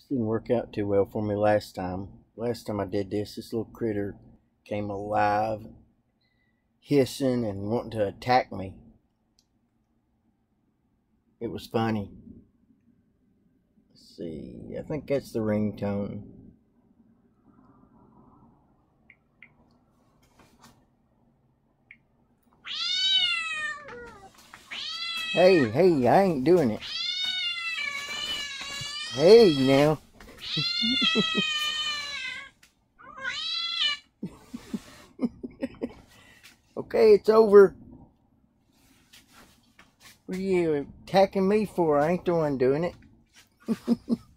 This didn't work out too well for me last time. Last time I did this, this little critter came alive, hissing and wanting to attack me. It was funny. Let's see, I think that's the ringtone. Hey, hey, I ain't doing it. Hey, now. okay, it's over. What are you attacking me for? I ain't the one doing it.